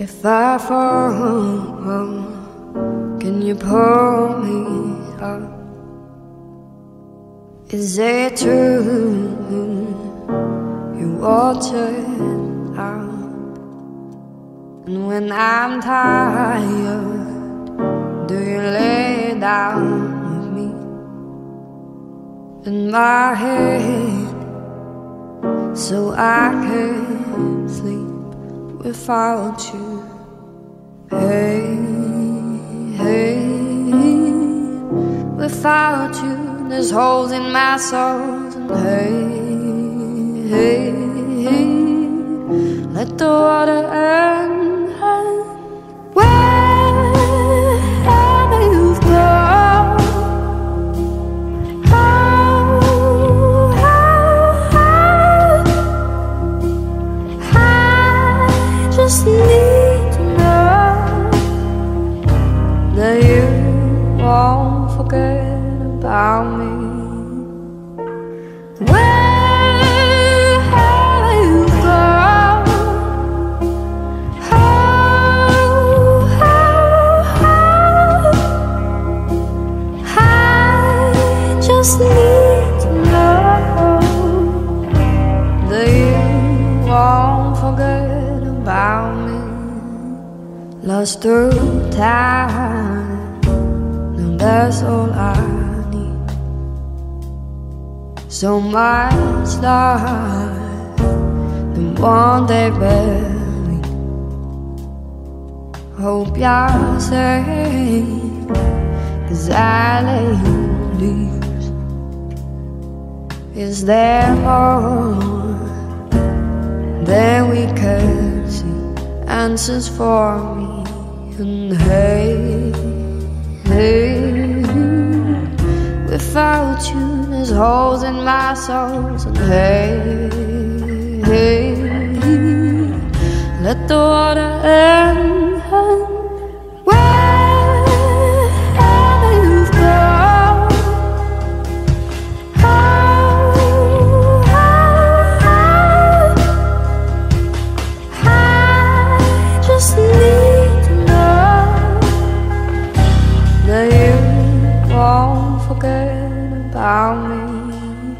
If I fall, can you pull me up? Is it true you watered out? And when I'm tired, do you lay down with me in my head so I can without you? Hey, hey, without you. There's holes in my soul and hey, hey, hey Let the water end That you won't forget about me. Where Lost through time, now that's all I need. so much life than one day barely. Hope you're safe, cause I lay leaves. Is there more than we can see? Answers for me, and hey, hey, without you. There's holes in my soul, and hey, hey, let the water in. Wherever forget about me.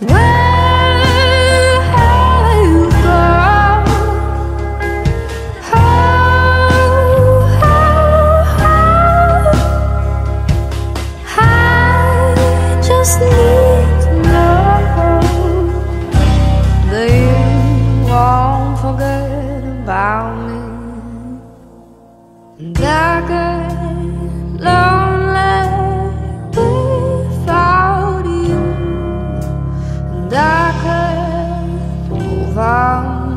When found